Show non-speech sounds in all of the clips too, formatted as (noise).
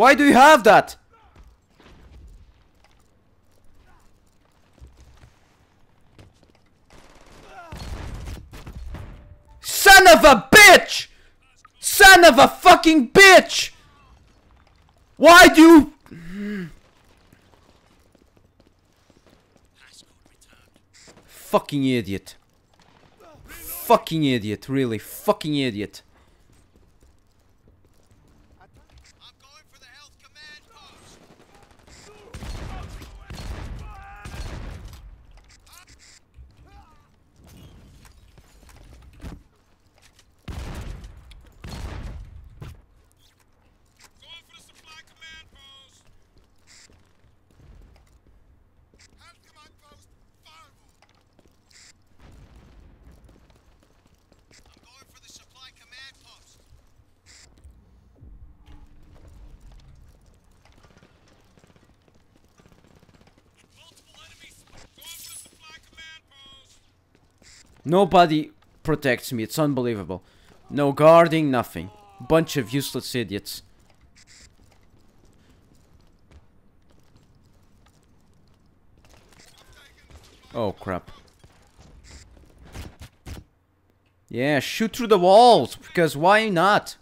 Why do you have that? Son of a bitch! Son of a fucking bitch! Why do you... Fucking idiot. Fucking idiot, really. Fucking idiot. I'm going for the health command post. Going for the supply command post. Health command post. Fireball. I'm going for the supply command post. Multiple enemies. Going for the supply command post. Nobody protects me. It's unbelievable. No guarding, nothing. Bunch of useless idiots. Oh crap. Yeah, shoot through the walls, because why not?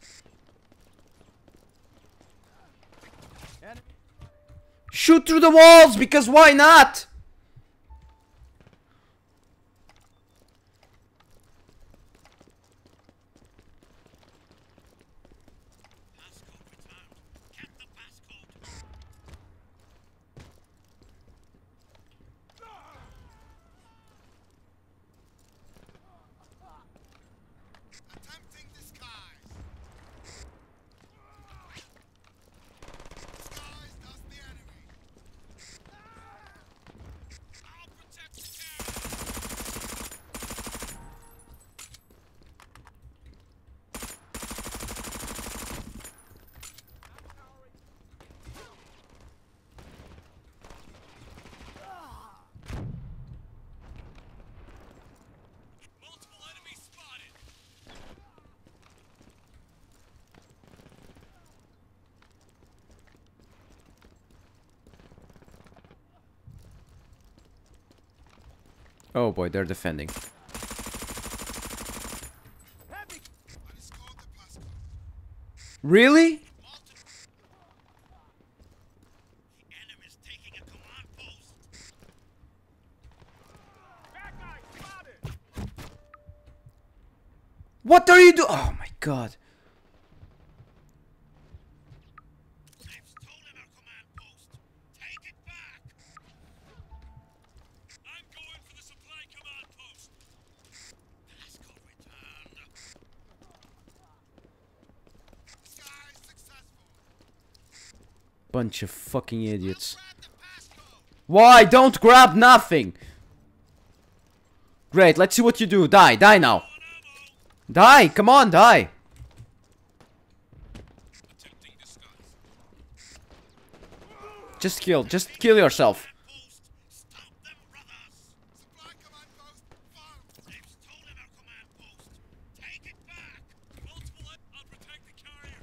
Shoot through the walls, because why not? Oh boy, they're defending. Really? What are you doing? Oh my god. They've stolen our command post. Take it back. I'm going for the supply command post. Passcode returned. Disguise successful. Bunch of fucking idiots. Why? Don't grab nothing! Great, let's see what you do. Die, die now. Die, come on, die. Just kill, just kill yourself. Post. Stop them, brothers. Supply command post. Fire. They've stolen our command post. Take it back. Multiple. I'll protect the carrier.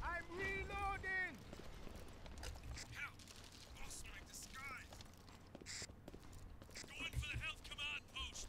I'm reloading. Help. Lost my disguise. Going for the health command post.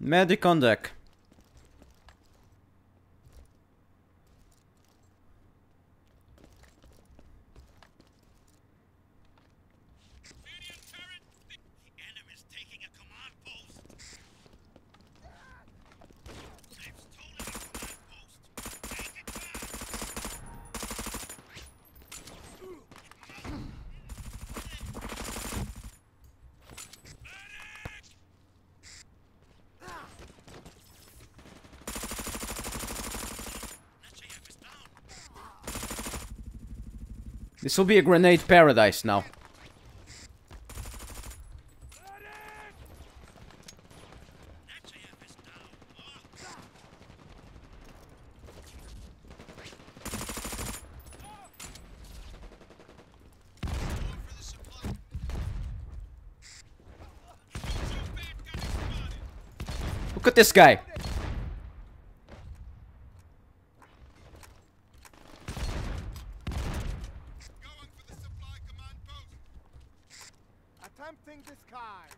Medic on deck! This will be a grenade paradise now. Look at this guy. Going for the supply command post. Attempting disguise.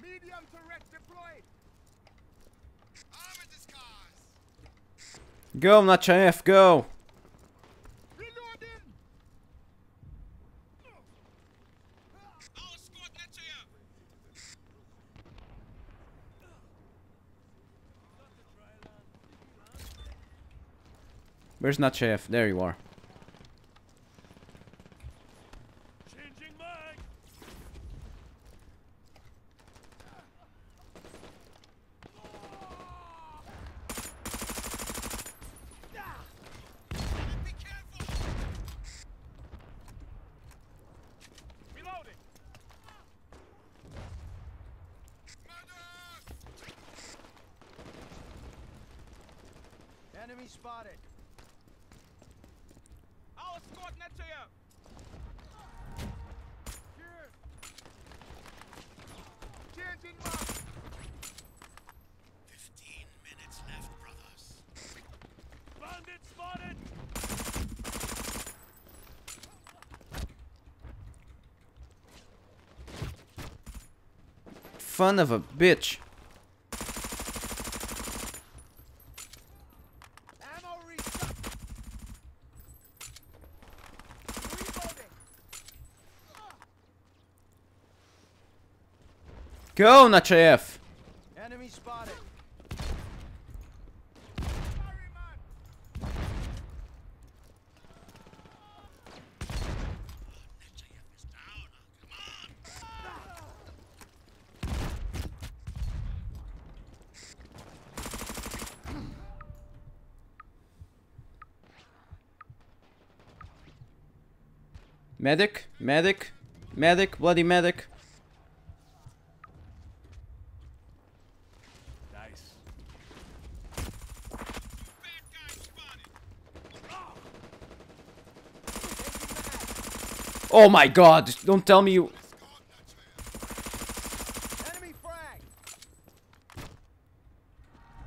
Medium turret deployed. Armor disguise. Go, Nechayev, go. Reloading. Our squad Where's Nechayev? There you are. Enemy spotted. Our squad Nechayev. Here. Changing mark. Fifteen minutes left, brothers. Bandit spotted. Fun of a bitch. Go, Nechayev. Enemy spotted. Sorry, man. Nechayev is down. Come on. Medic, medic, medic, bloody medic. Nice. Bad guys spotted. Oh my god, don't tell me you... Squad Nechayev. Enemy frag.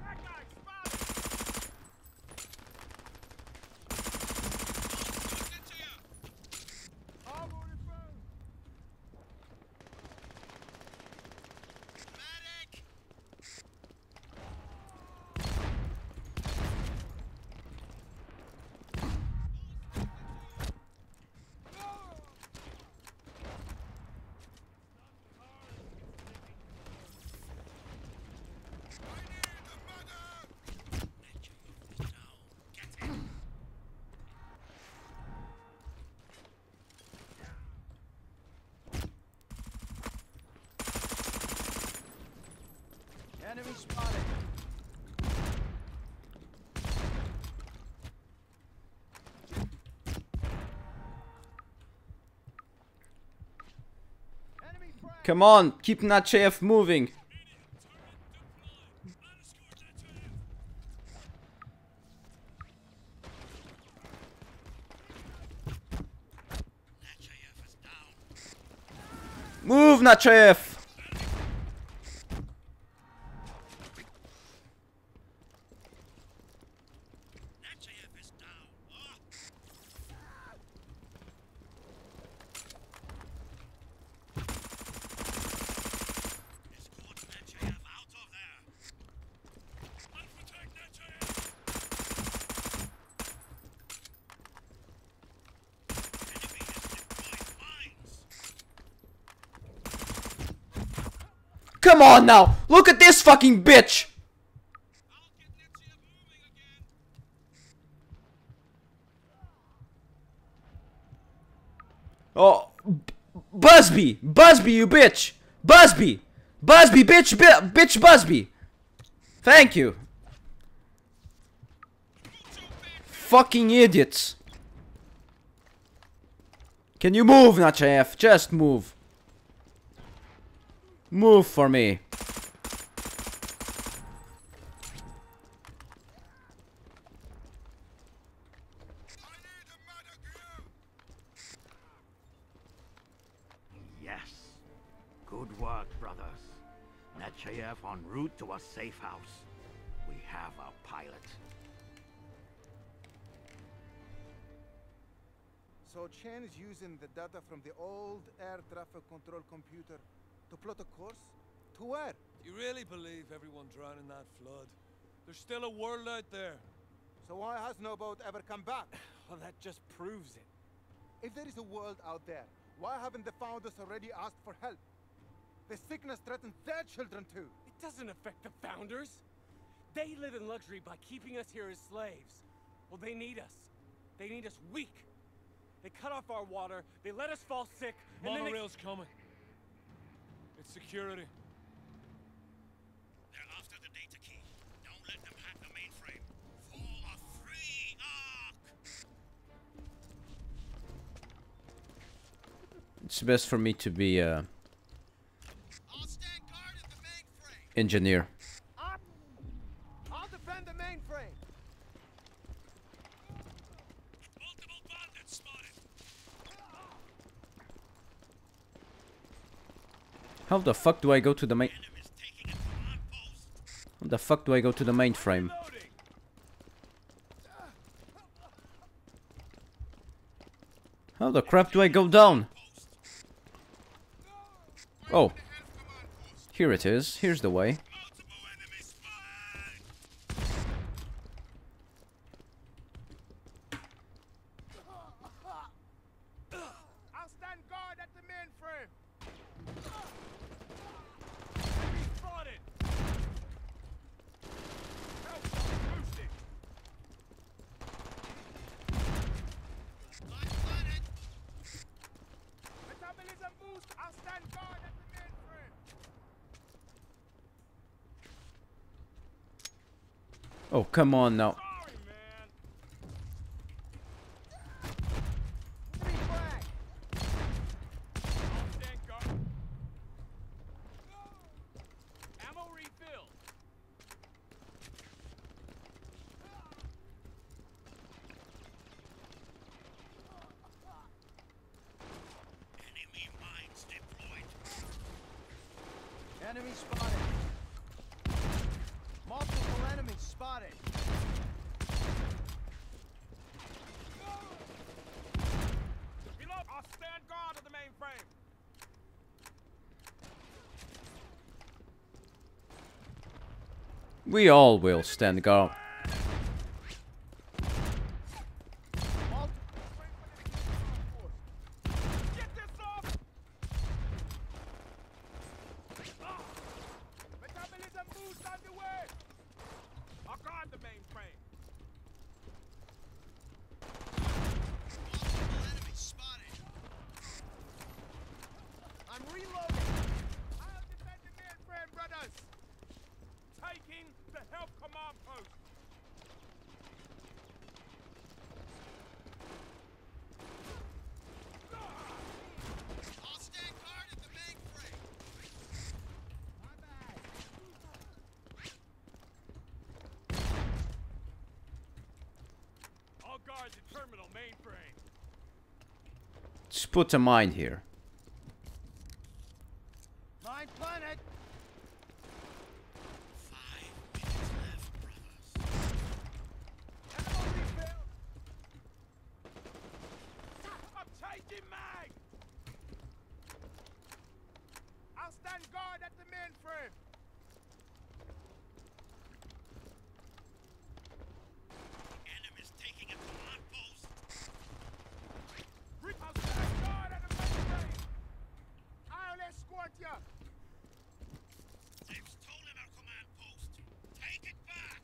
That guy spotted. Squad Nechayev. Armor repair. Medic. I need a medic. Nechayev is down. Get him. Enemy spotted. Come on, keep Nechayev moving. Nechayev is down. Move, Nachaev. Nechayev is down. Ah. Escort Nechayev out of there. Unprotect Nechayev. Enemy has deployed mines. Come on now, look at this fucking bitch. Oh, Busby, Busby, you bitch. Busby, Busby, bitch, bi- bitch, Busby. Thank you. Fucking idiots. Can you move, Nechayev? Just move. Move for me. I need a medic here! Yes. Good work, brothers. Nechayev en route to a safe house. We have our pilot. So Chen is using the data from the old air traffic control computer to plot a course? To where? Do you really believe everyone drowned in that flood? There's still a world out there. So why has no boat ever come back? (sighs) Well, that just proves it. If there is a world out there, why haven't the founders already asked for help? The sickness threatens their children too. It doesn't affect the founders. They live in luxury by keeping us here as slaves. Well, they need us. They need us weak. They cut off our water, they let us fall sick, and then they... Monorail's coming. It's security. They're after the data key. Don't let them hack the mainframe. For a free Ark! It's best for me to be a I'll stand guard at the mainframe! engineer. I'll, I'll defend the mainframe. Multiple bandits spotted! How the fuck do I go to the main? How the fuck do I go to the mainframe? How the crap do I go down? Oh, here it is. Here's the way. Multiple enemies spotted! I'll stand guard at the mainframe. Enemy spotted! Help boosted. Light planet! Metabolism boost. I'll stand guard at the mainframe. Oh, come on now. Enemy flag. I'll stand guard. Ammo refill. Enemy mines deployed! Enemy spotted. Multiple enemies spotted. Reload. I'll stand guard at the mainframe. We all will stand guard. Get this off! Metabolism boost on the way. I'll guard the mainframe. Multiple enemies spotted! I'm reloading. I'll defend the mainframe, brothers. Taking the help command post. I'll stand guard at the mainframe! I'll guard the terminal mainframe. Just put a mine here. Mine planet. Five minutes left, brothers. Ammo refill. I'm taking mag! I'll stand guard at the mainframe. Enemies taking a command post! I'll stand guard at the mainframe. I'll escort you. They've stolen our command post! Take it back!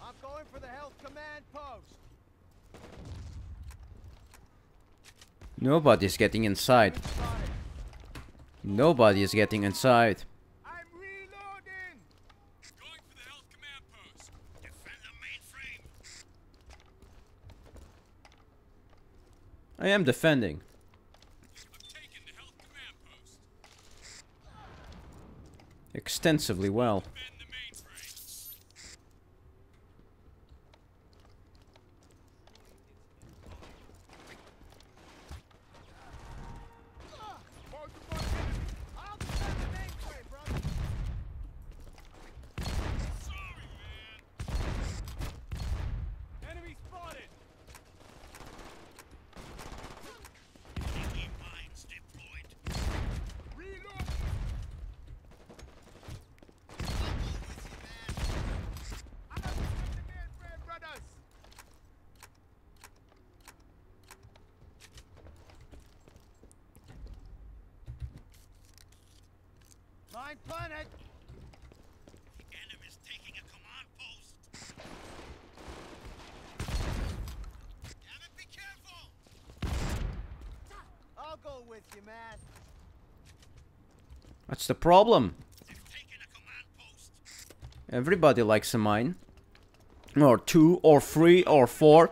I'm going for the health command post. Nobody's getting inside. Spotted. Nobody is getting inside. I'm reloading! Going for the health command post. Defend the mainframe. I am defending. The health post. Extensively well. Defend the mainframe. I'll defend the mainframe, brother! Sorry, man. Enemy spotted! Enemy mines deployed. Reload! I'll defend the mainframe, brothers! Mine planet! The enemy's taking a command post. Damn it, be careful. I'll go with you, man. That's the problem. They've taken a command post. Everybody likes a mine. Or two, or three, or four.